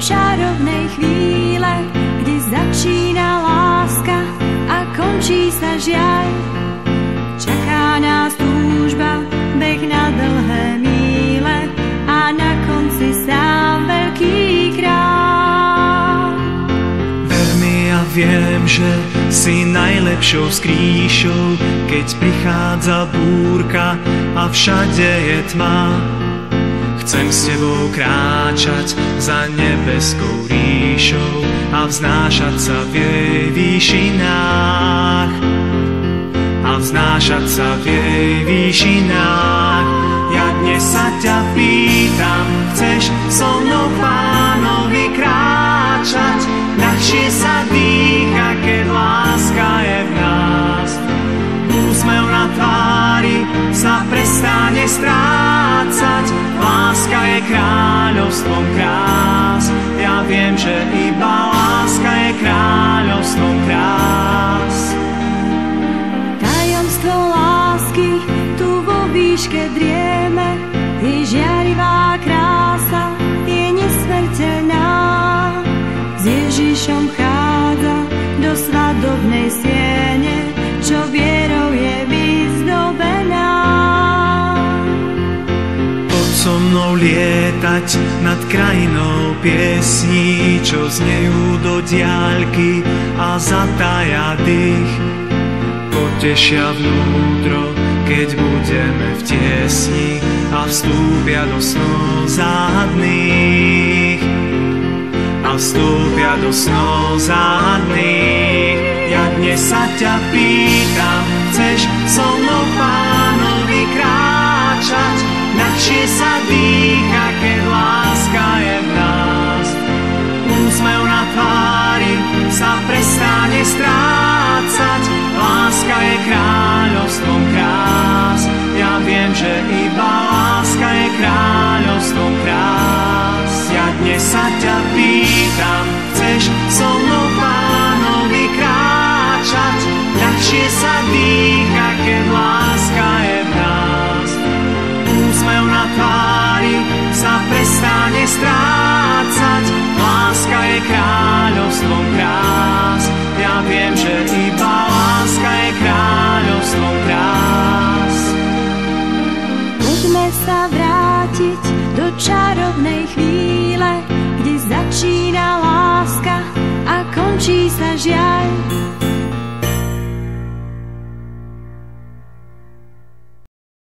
čarovnej chvíle, kde začína láska a končí sa žiaľ. Čaká nás túžba, beh na dlhé míle a na konci sám veľký kráľ. Veľmi ja viem, že si najlepšou skrýšou, keď prichádza búrka a všade je tma. Chcem s tebou kráčať za nebeskou ríšou a vznášať sa v jej výšinách. A vznášať sa v jej výšinách. Ja dnes sa ťa pýtam, chceš so mnou pánovi kráčať? Ľahšie sa dýcha, keď láska je v nás. Úsmev na tvári sa prestane láska je kráľovstvom krás. Ja viem, že iba láska je kráľovstvom krás. Tajomstvo lásky tu vo výške drieme, je žiarivá krása, je nesmrteľná. S Ježišom chádza so mnou lietať nad krajinou piesní, čo znejú do diaľky a zatája dých. Potešia vnútro, keď budeme v tiesni a vstúpia do snov záhadných. A vstúpia do snov záhadných. Ja dnes sa ťa pýtam, chceš so mnou pánovi kráčať? Ľahšie sa dýcha, keď láska je v nás. Úsmev na tvári sa prestane strácať, láska je kráľovstvom krás. Ja viem, že iba láska je kráľovstvom krás. Ja dnes sa ťa pýtam, chceš so mnou pánovi kráčať? Ľahšie sa strácať, láska je kráľovstvom krás. Ja viem, že iba láska je kráľovstvom krás. Poďme sa vrátiť do čarovnej chvíle, kde začína láska a končí sa žiaľ.